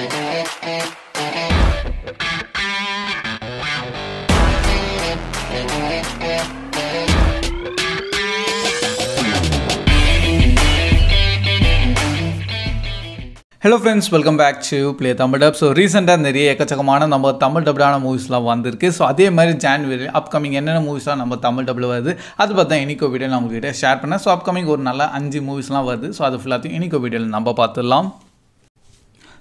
Hello friends welcome back to Play Tamil Dub so ரீசெண்டாக நிறைய எக்கச்சக்கமான நம்ம தமிழ் டப்டான மூவிஸ்லாம் வந்திருக்கு. ஸோ அதே மாதிரி ஜான்வரி அப்கமிங் என்னென்ன மூவிஸ்லாம் நம்ம தமிழ் டபுள் வருது அது பார்த்தா இனிக்கோ வீடியோ நான் உங்ககிட்ட ஷேர் பண்ணேன். ஸோ அப்கமிங் ஒரு நல்ல அஞ்சு மூவிஸ்லாம் வருது. ஸோ அது ஃபுல்லாத்தையும் இனிக்கோ வீடியோவில் நம்ம பார்த்துடலாம்.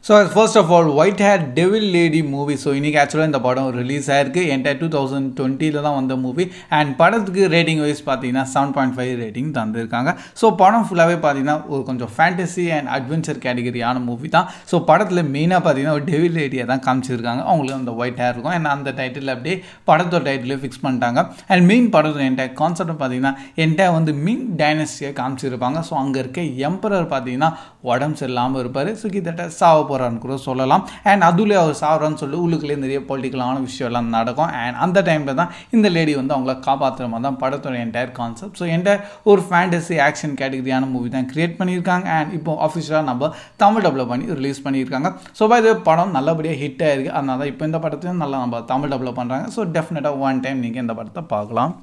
So first of all white hair devil lady movie so இன்றைக்கி ஆக்சுவலாக இந்த படம் ரிலீஸ் ஆயிருக்கு. என்கிட்ட டூ தௌசண்ட் டுவெண்ட்டியில் தான் வந்த மூவி அண்ட் படத்துக்கு ரேட்டிங் வைஸ் பார்த்தீங்கன்னா செவன் பாயிண்ட் ஃபைவ் ரேட்டிங் தந்திருக்காங்க. ஸோ படம் ஃபுல்லாகவே பார்த்தீங்கன்னா ஒரு கொஞ்சம் ஃபேண்டசி அண்ட் அட்வென்ச்சர் கேட்டகரியான மூவி தான். ஸோ படத்தில் மெயினாக பார்த்தீங்கன்னா ஒரு டெவில் லேடியை தான் காமிச்சிருக்காங்க. அவங்களுக்கு அந்த ஒயிட் ஹேர் இருக்கும். அண்ட் அந்த டைட்டில் அப்படியே படத்தோட டைட்டிலே ஃபிக்ஸ் பண்ணிட்டாங்க. அண்ட் மெயின் படத்தோட என்கிட்ட கான்செப்ட் பார்த்தீங்கன்னா என்கிட்ட வந்து மிங் டைனஸ்டியை காமிச்சிருப்பாங்க. ஸோ அங்கே இருக்க எம்பரர் பார்த்தீங்கன்னா உடம்பு சரியில்லாமல் இருப்பார். ஸோ கிட்டத்தட்ட சாவ போகிறான்னு கூட சொல்லலாம். அண்ட் அதுலேயே அவர் சாப்பிட்றான்னு சொல்லி உள்ளுக்குள்ளே நிறைய பொலிட்டிக்கலான விஷயம் எல்லாம் நடக்கும். அண்ட் அந்த டைமில் தான் இந்த லேடி வந்து அவங்கள காப்பாற்றுற மாதிரி தான் படத்தோட என்டையர் கான்செப்ட் ஸோ என்டையர் ஒரு ஃபேண்டசி ஆக்ஷன் கேட்டகரியான மூவி தான் கிரியேட் பண்ணியிருக்காங்க. அண்ட் இப்போ அஃபிஷியலாக நம்ம தமிழ் டெவலப் பண்ணி ரிலீஸ் பண்ணியிருக்காங்க. ஸோ இது படம் நல்லபடியாக ஹிட் ஆயிருக்கு. அதனால தான் இப்போ இந்த படத்தையும் நல்லா நம்ம தமிழ் டெவலப் பண்ணுறாங்க ஸோ டெஃபினட்டாக ஒன் டைம் நீங்கள் இந்த படத்தை பார்க்கலாம்.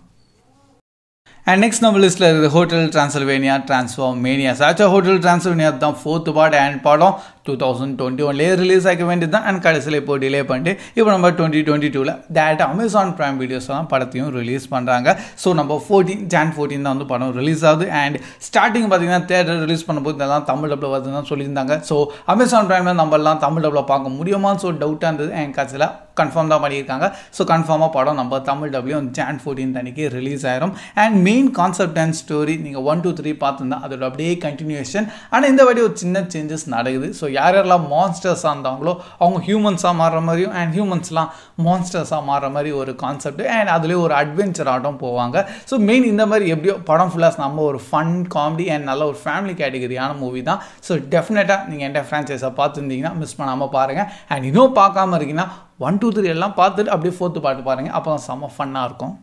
அண்ட் நெக்ஸ்ட் நம்ம லிஸ்ட்டில் இருக்குது ஹோட்டல் டிரான்ஸ்ல்வேனியா டிரான்ஸ்ஃபார்ம் மேனியா சாச்சா ஹோட்டல் டிரான்ஸ்ல்வேனியா தான் ஃபோர்த்து பார்ட் அண்ட் படம். டூ தௌசண்ட் டுவெண்ட்டி ஒன்லேயே ரிலீஸ் ஆக வேண்டியது தான் அண்ட் கடைசியில் இப்போ டிலே பண்ணிட்டு இப்போ நம்ம டுவெண்ட்டி டுவெண்ட்டி டூவில் டேட் அமேசான் ப்ரைம் வீடியோஸ் தான் படத்தையும் ரிலீஸ் பண்ணுறாங்க ஸோ நம்ம ஃபோர்டீன் ஜான் ஃபோர்டீன் தான் வந்து படம் ரிலீஸ் ஆகுது. அண்ட் ஸ்டார்டிங் பார்த்தீங்கன்னா தேட்டர் ரிலீஸ் பண்ணும்போது இதெல்லாம் தமிழ் டப்பில் வருதுன்னு தான் சொல்லியிருந்தாங்க. ஸோ அமேசான் ப்ரைமில் நம்மளாம் தமிழ் டப்பில் பார்க்க முடியுமான்னு ஸோ டவுட்டாக இருந்தது. அண்ட் கடைசியில் கன்ஃபார்ம் தான் பண்ணியிருக்காங்க. ஸோ கன்ஃபார்மாக படம் நம்ம தமிழ் டப்ளியூ ஜான் ஃபோர்டீன் அன்றைக்கி ரிலீஸ் ஆயிரும். And main concept and story நீங்கள் ஒன் டூ த்ரீ பார்த்துருந்தா அதோட அப்படியே கண்டினியூஷன் ஆனால் இந்த வாட்டி ஒரு சின்ன சேஞ்சஸ் நடக்குது. ஸோ யார் யாரெல்லாம் மான்ஸ்டர்ஸாக இருந்தாங்களோ அவங்க ஹியூமன்ஸாக மாறுற மாதிரியும் அண்ட் ஹியூமன்ஸ்லாம் மான்ஸ்டர்ஸாக மாறுற மாதிரி ஒரு கான்செப்ட் அண்ட் அதுலேயே ஒரு அட்வென்ச்சர் ஆட்டம் போவாங்க. ஸோ மெயின் இந்த மாதிரி எப்படியோ படம் ஃபுல்லாக நம்ம ஒரு ஃபன் காமெடி அண்ட் நல்ல ஒரு ஃபேமிலி கேட்டகரியான மூவி தான். ஸோ டெஃபினட்டாக நீங்கள் என்கிட்ட ஃப்ரான்ச்சைஸை பார்த்துருந்தீங்கன்னா மிஸ் பண்ணாமல் பாருங்கள் அண்ட் இன்னும் பார்க்காம இருக்கீங்கன்னா ஒன் டூ த்ரீ எல்லாம் பார்த்துட்டு அப்படியே ஃபோர்த்து பாட்டு பாருங்கள் அப்போ தான் செம்ம ஃபன்னாக இருக்கும்.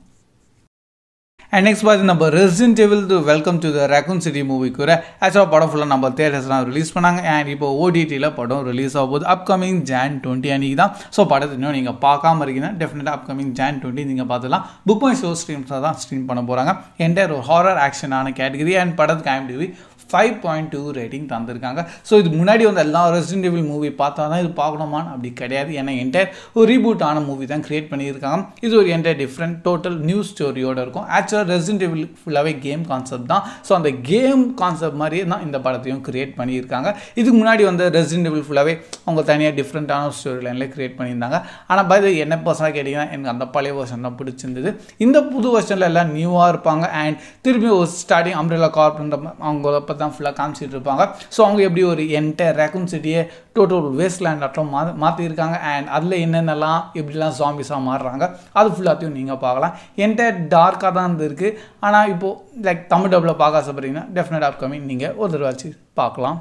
அண்ட் நெக்ஸ்ட் பார்த்து நம்ம resident evil to welcome to the raccoon city movie கூட ஆக்சுவலாக படம் ஃபுல்லாக நம்ம தேட்டர்ஸ்லாம் ரிலீஸ் பண்ணாங்க. அண்ட் இப்போ ஓடிடியில் படம் ரிலீஸ் ஆக போகுது அப்கமிங் ஜான் டுவெண்ட்டி அன்றைக்கி தான். ஸோ படத்தை இன்னும் நீங்கள் பார்க்காம இருக்கீங்கன்னா டெஃபினட்டாக அப்கமிங் ஜான் டுவெண்ட்டி நீங்கள் பார்த்துலாம் புக் மை ஷோ ஸ்ட்ரீம்ஸாக தான் ஸ்ட்ரீம் பண்ண போகிறாங்க என்டையர் ஒரு ஹாரர் ஆக்ஷனான கேட்டகரி அண்ட் படத்துக்கு IMDb five point two rating தந்திருக்காங்க. ஸோ இது முன்னாடி வந்து எல்லா ரெசிடென்ட் எவில் மூவி பார்த்தா தான் இது பார்க்கணுமான்னு அப்படி கிடையாது. ஏன்னா என்டையர் ஒரு ரீபூட் ஆன மூவி தான் கிரியேட் பண்ணியிருக்காங்க. இது ஒரு என்டையர் டிஃப்ரெண்ட் டோட்டல் நியூ ஸ்டோரியோட இருக்கும். ஆக்சுவலாக ரெசிடென்ட் எவில் ஃபுல்லாகவே கேம் கான்செப்ட் தான். ஸோ அந்த கேம் கான்செப்ட் மாதிரியே தான் இந்த படத்தையும் கிரியேட் பண்ணியிருக்காங்க. இதுக்கு முன்னாடி வந்து ரெசிடென்ட் எவில் ஃபுல்லாகவே அவங்க தனியாக டிஃப்ரெண்ட்டான ஸ்டோரி லைனில் கிரியேட் பண்ணியிருந்தாங்க. ஆனால் பை என்ன பர்சனாக கேட்டிங்கன்னா எனக்கு அந்த பழைய வருஷன் தான் பிடிச்சிருந்தது. இந்த புது வருஷனில் எல்லாம் நியூவாக இருப்பாங்க. அண்ட் திரும்பி ஒரு ஸ்டார்டிங் அம்ரேலா கார்ப்ன்ற அவங்க மட்டும் தான் ஃபுல்லாக காமிச்சிட்டு இருப்பாங்க ஸோ அவங்க எப்படி ஒரு என்டையர் ரேக்கும் சிட்டியே டோட்டல் வேஸ்ட் லேண்ட் அட்டம் மா மாற்றிருக்காங்க அண்ட் அதில் என்னென்னலாம் எப்படிலாம் ஜாம்பிஸாக மாறுறாங்க அது ஃபுல்லாத்தையும் நீங்கள் பார்க்கலாம். என்டையர் டார்க்காக தான் இருந்திருக்கு. ஆனால் இப்போது லைக் தமிழ் டப்பில் பார்க்க ஆசைப்படுறீங்கன்னா டெஃபினட் அப்கமிங் நீங்கள் ஒரு தடவை வச்சு பார்க்கலாம்.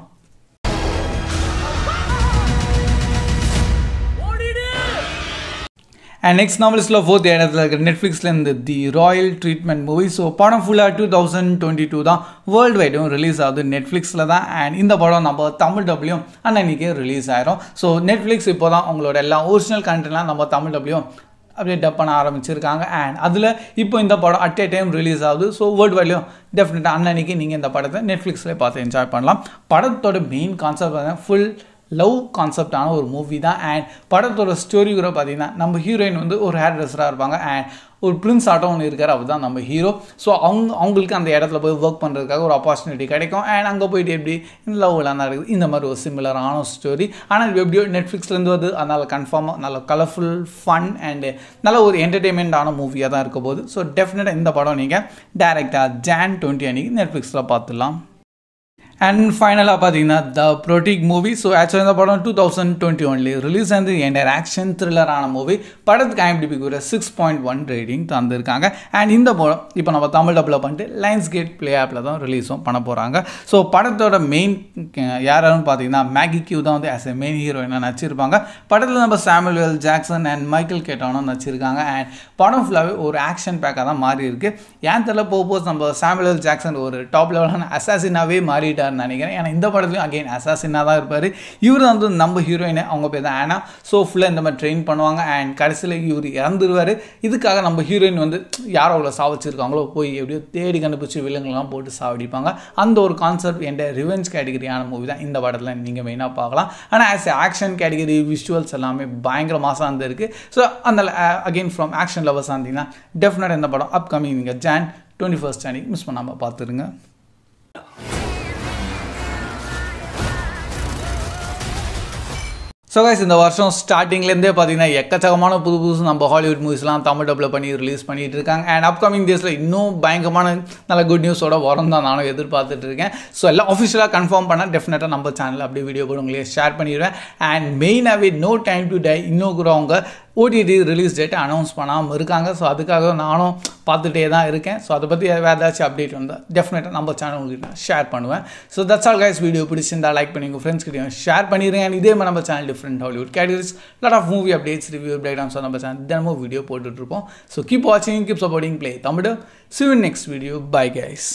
அண்ட் நெக்ஸ்ட் நாவல்ஸில் ஃபோர்த் இடத்துல இருக்கிற நெட்ஃப்ளிக்ஸில் இந்த the royal treatment movie so படம் ஃபுல்லாக டூ தௌசண்ட் டுவெண்ட்டி டூ தான். வேர்ல்டு வைடும் ரிலீஸ் ஆகுது நெட்ஃப்ளிக்ஸில் தான். அண்ட் இந்த படம் நம்ம தமிழ் டப்லையும் அன்னைக்கே ரிலீஸ் ஆயிரும். ஸோ நெட்ஃப்ளிக்ஸ் இப்போ தான் உங்களோட எல்லா ஒரிஜினல் கண்டென்ட்லாம் நம்ம தமிழ் டப்ளியும் அப்படியே டப் பண்ண ஆரம்பிச்சிருக்காங்க. அண்ட் அதில் இப்போ இந்த படம் அட் ஏ டைம் ரிலீஸ் ஆகுது. ஸோ வேர்ல்டு வைட்லையும் டெஃபினட்டாக அன்னன்னைக்கு நீங்கள் இந்த படத்தை நெட்ஃப்ளிக்ஸில் பார்த்து என்ஜாய் பண்ணலாம். படத்தோட மெயின் கான்செப்ட் ஃபுல் லவ் கான்செப்டான ஒரு மூவி தான். அண்ட் படத்தோட ஸ்டோரி கூட பார்த்தீங்கன்னா நம்ம ஹீரோயின் வந்து ஒரு ஹேர் ட்ரெஸ்ஸராக இருப்பாங்க. அண்ட் ஒரு பிரின்ஸ் ஆட்டோ ஒன்று இருக்கார். அவர் தான் நம்ம ஹீரோ ஸோ அவங்க அவங்களுக்கு அந்த இடத்துல போய் ஒர்க் பண்ணுறதுக்காக ஒரு ஆப்பர்ச்சுனிட்டி கிடைக்கும். அண்ட் அங்கே போயிட்டு எப்படி லவ்லாம் நடக்குது. இந்த மாதிரி ஒரு சிமிலரான ஸ்டோரி ஆனால் இது எப்படியோ நெட்ஃப்ளிக்ஸ்லேருந்து வருது. அதனால் கன்ஃபார்மாக நல்ல கலர்ஃபுல் ஃபன் அண்டு நல்ல ஒரு என்டர்டெயின்மெண்ட்டான மூவியாக தான் இருக்க போகுது. ஸோ டெஃபினட்டாக இந்த படம் நீங்கள் டேரெக்டாக ஜான் டுவெண்ட்டி அன்றைக்கி நெட்ஃப்ளிக்ஸில் பார்த்துடலாம் அண்ட் ஃபைனலாக பார்த்தீங்கன்னா த ப்ரோட்டிக் மூவி ஸோ ஆக்சுவலாக இந்த படம் டூ தௌசண்ட் டுவெண்ட்டி ஒன்லேயே ரிலீஸ் ஆனது. என்டர் ஆக்ஷன் த்ரில்லரான மூவி படத்துக்கு ஐஎம்டிபி கூட சிக்ஸ் பாயிண்ட் ஒன் ரேட்டிங் தந்திருக்காங்க. அண்ட் இந்த படம் இப்போ நம்ம தமிழ் டப்பில் பண்ணிட்டு லைன்ஸ் கேட் ப்ளே ஆப்பில் தான் ரிலீஸும் பண்ண போகிறாங்க ஸோ படத்தோட மெயின் யாரும் பார்த்தீங்கன்னா மேகி கியூ தான் வந்து ஆஸ் எ மெயின் ஹீரோயினாக நடிச்சிருப்பாங்க. படத்தில் நம்ம சாமுவல் ஜாக்சன் அண்ட் மைக்கேல் கேட்டானும் நடிச்சிருக்காங்க. அண்ட் படம் ஃபுல்லாகவே ஒரு ஆக்ஷன் பேக்காக தான் மாறி இருக்குது ஏன் தெரியல போக போது நம்ம சாமுவல் ஜாக்சன் ஒரு டாப் லெவலான அசாசினாவே மாறிட்டார். பண்ணியிருக்காருன்னு நினைக்கிறேன். ஏன்னா இந்த படத்துலையும் அகைன் அசாசினாக தான் இருப்பார். இவர் வந்து நம்ம ஹீரோயினை அவங்க பேர் தான் ஆனா ஸோ ஃபுல்லாக இந்த மாதிரி ட்ரெயின் பண்ணுவாங்க. அண்ட் கடைசியில் இவர் இறந்துருவார். இதுக்காக நம்ம ஹீரோயின் வந்து யார் அவ்வளோ சாவச்சிருக்காங்களோ போய் எப்படியோ தேடி கண்டுபிடிச்சி விலங்குலாம் போட்டு சாவடிப்பாங்க. அந்த ஒரு கான்செப்ட் என்ற ரிவெஞ்ச் கேட்டகரியான மூவி தான் இந்த படத்தில் நீங்கள் மெயினாக பார்க்கலாம். ஆனால் ஆஸ் ஆக்ஷன் கேட்டகரி விஷுவல்ஸ் எல்லாமே பயங்கர மாசாக இருக்குது ஸோ அந்த அகெயின் ஃப்ரம் ஆக்ஷன் லவர்ஸ் இருந்தீங்கன்னா டெஃபினட் இந்த படம் அப்கமிங் நீங்கள் ஜான் டுவெண்ட்டி ஃபர்ஸ்ட் அன்னைக்கு மிஸ் பண்ணாமல் பார்த்துருங்க. ஸோ கைஸ் இந்த வருஷம் ஸ்டார்டிங்லேருந்தே பார்த்தீங்கன்னா எக்கச்சக்கமான புது புதுசு நம்ம ஹாலிவுட் மூவிஸ்லாம் தமிழ் டப்பில் பண்ணி ரிலீஸ் பண்ணிகிட்டு இருக்காங்க. அண்ட் அப்கமிங் டேஸில் இன்னும் பயங்கரமான நல்ல குட் நியூஸோட வரும் தான் நானும் எதிர்பார்த்துட்டு இருக்கேன். ஸோ எல்லாம் அஃபிஷியலாக கன்ஃபார்ம் பண்ணால் டெஃபினட்டாக நம்ம சேனலில் அப்படியே வீடியோ கூட உங்களுக்கு ஷேர் பண்ணிடுவேன். அண்ட் மெயினாகவே நோ டைம் டு டே இன்னும் கூட அவங்க ஓடிடி ரிலீஸ் டேட்டை அனௌன்ஸ் பண்ணாமல் இருக்காங்க. ஸோ அதுக்காக நானும் பார்த்துட்டே தான் இருக்கேன். ஸோ அதை பற்றி வேறு ஏதாச்சும் அப்டேட் வந்தால் டெஃபினட்டாக நம்ம சேனல் உங்களுக்கு நான் ஷேர் பண்ணுவேன். So that's all guys video பிடிச்சிருந்தா லைக் பண்ணி உங்கள் ஃப்ரெண்ட்ஸ் கிட்டே ஷேர் பண்ணிடுங்க அண்ட் இதே மாதிரி நம்ம channel different Hollywood categories lot of movie updates review breakdowns நம்ம சேனல் தினமும் வீடியோ போட்டுட்ருப்போம் ஸோ கீப் வாட்சிங் கீப் சப்போர்ட்டிங் ப்ளே தமிழ் சிவன் நெக்ஸ்ட் வீடியோ பை கைஸ்